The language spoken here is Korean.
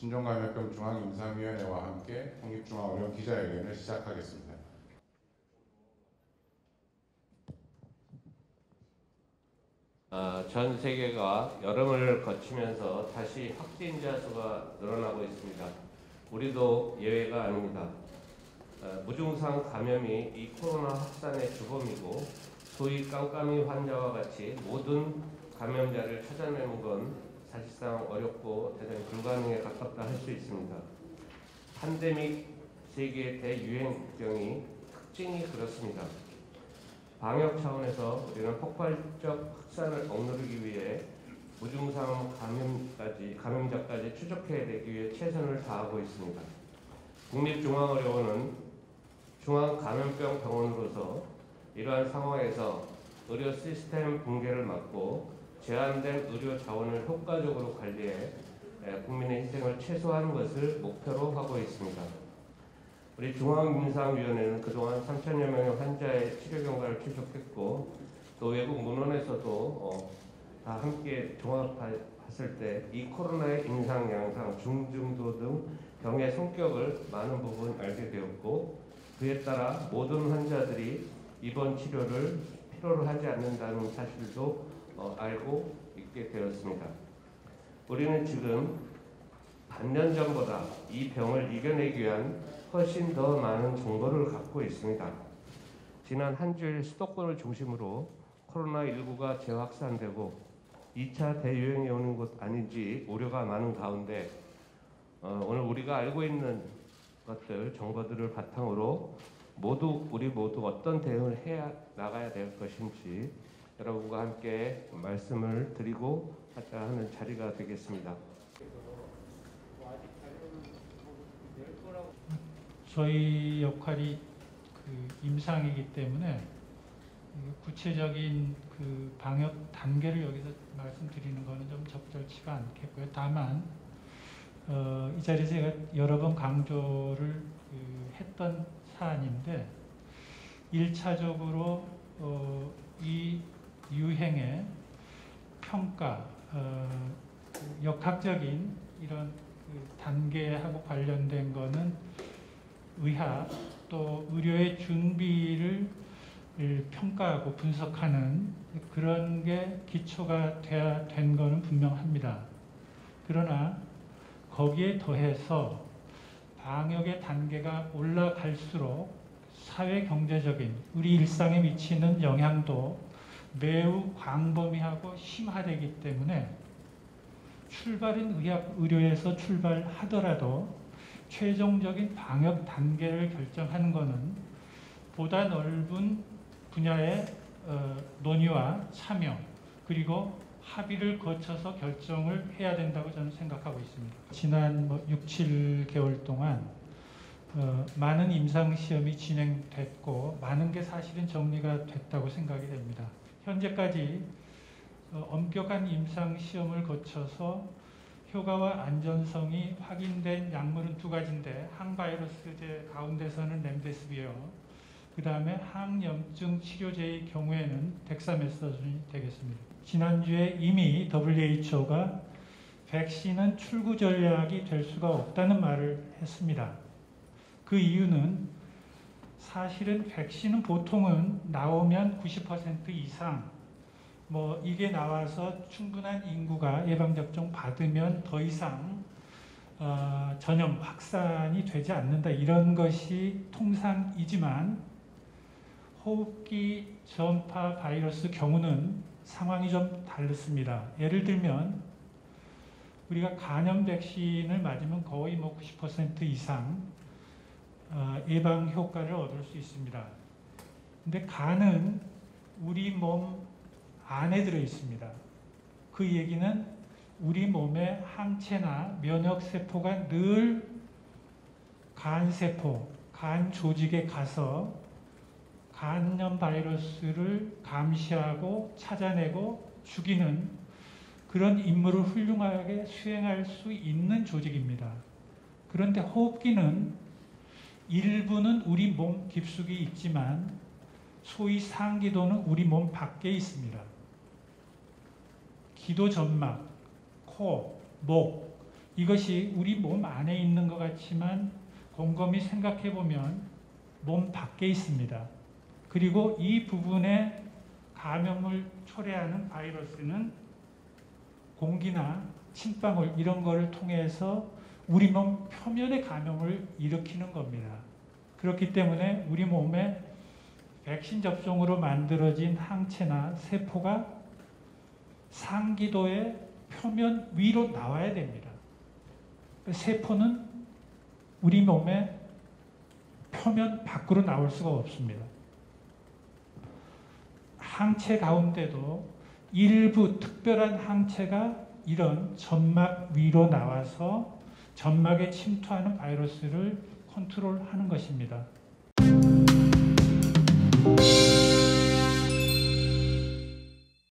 신종감염병 중앙임상위원회와 함께 국립중앙의료원 기자회견을 시작하겠습니다. 어, 전 세계가 여름을 거치면서 다시 확진자 수가 늘어나고 있습니다. 우리도 예외가 아닙니다. 어, 무증상 감염이 이 코로나 확산의 주범이고 소위 깜깜이 환자와 같이 모든 감염자를 찾아내는 건 사실상 어렵고 대단히 불가능에 가깝다 할 수 있습니다. 팬데믹 세계 대유행병이 특징이 그렇습니다. 방역 차원에서 우리는 폭발적 확산을 억누르기 위해 무증상 감염까지 감염자까지 추적해내기 위해 최선을 다하고 있습니다. 국립중앙의료원은 중앙감염병 병원으로서 이러한 상황에서 의료 시스템 붕괴를 막고 제한된 의료 자원을 효과적으로 관리해 국민의 희생을 최소화하는 것을 목표로 하고 있습니다. 우리 중앙임상위원회는 그동안 3천여 명의 환자의 치료 경과를 추적했고 또 외국 문헌에서도 어, 다 함께 종합했을 때 이 코로나의 임상, 양상, 중증도 등 병의 성격을 많은 부분 알게 되었고 그에 따라 모든 환자들이 입원 치료를 필요로 하지 않는다는 사실도 어, 알고 있게 되었습니다. 우리는 지금 반년 전보다 이 병을 이겨내기 위한 훨씬 더 많은 정보를 갖고 있습니다. 지난 한 주일 수도권을 중심으로 코로나19가 재확산되고 2차 대유행이 오는 곳 아닌지 우려가 많은 가운데 어, 오늘 우리가 알고 있는 것들 정보들을 바탕으로 모두 우리 모두 어떤 대응을 해야 나가야 될 것인지 여러분과 함께 말씀을 드리고 하자 하는 자리가 되겠습니다. 저희 역할이 그 임상이기 때문에 구체적인 그 방역 단계를 여기서 말씀드리는 것은 좀 적절치가 않겠고요. 다만 어, 이 자리에서 제가 여러 번 강조를 그 했던 사안인데 1차적으로 어, 이 평가, 어, 그 역학적인 이런 그 단계하고 관련된 거는 의학 또 의료의 준비를 평가하고 분석하는 그런 게 기초가 돼야 된 거는 분명합니다. 그러나 거기에 더해서 방역의 단계가 올라갈수록 사회 경제적인 우리 일상에 미치는 영향도 매우 광범위하고 심화되기 때문에 출발인 의학 의료에서 출발하더라도 최종적인 방역 단계를 결정하는 것은 보다 넓은 분야의 어, 논의와 참여 그리고 합의를 거쳐서 결정을 해야 된다고 저는 생각하고 있습니다. 지난 뭐 6, 7개월 동안 어, 많은 임상 시험이 진행됐고 많은 게 사실은 정리가 됐다고 생각이 됩니다. 현재까지 어, 엄격한 임상 시험을 거쳐서 효과와 안전성이 확인된 약물은 두 가지인데 항바이러스제 가운데서는 렘데스비어 그 다음에 항염증 치료제의 경우에는 덱사메서존이 되겠습니다. 지난주에 이미 WHO가 백신은 출구 전략이 될 수가 없다는 말을 했습니다. 그 이유는 사실은 백신은 보통은 나오면 90% 이상 뭐 이게 나와서 충분한 인구가 예방접종 받으면 더 이상 어, 전염 확산이 되지 않는다 이런 것이 통상이지만 호흡기 전파 바이러스 경우는 상황이 좀 다릅니다. 예를 들면 우리가 간염 백신을 맞으면 거의 뭐 90% 이상 어, 예방 효과를 얻을 수 있습니다. 근데 간은 우리 몸 안에 들어 있습니다. 그 얘기는 우리 몸의 항체나 면역 세포가 늘 간세포, 간 조직에 가서 간염 바이러스를 감시하고 찾아내고 죽이는 그런 임무를 훌륭하게 수행할 수 있는 조직입니다. 그런데 호흡기는 일부는 우리 몸 깊숙이 있지만 소위 상기도는 우리 몸 밖에 있습니다. 기도 점막, 코, 목 이것이 우리 몸 안에 있는 것 같지만 곰곰이 생각해 보면 몸 밖에 있습니다. 그리고 이 부분에 감염을 초래하는 바이러스는 공기나 침방울 이런 거를 통해서 우리 몸 표면의 감염을 일으키는 겁니다. 그렇기 때문에 우리 몸에 백신 접종으로 만들어진 항체나 세포가 상기도의 표면 위로 나와야 됩니다. 세포는 우리 몸의 표면 밖으로 나올 수가 없습니다. 항체 가운데도 일부 특별한 항체가 이런 점막 위로 나와서 점막에 침투하는 바이러스를 컨트롤하는 것입니다.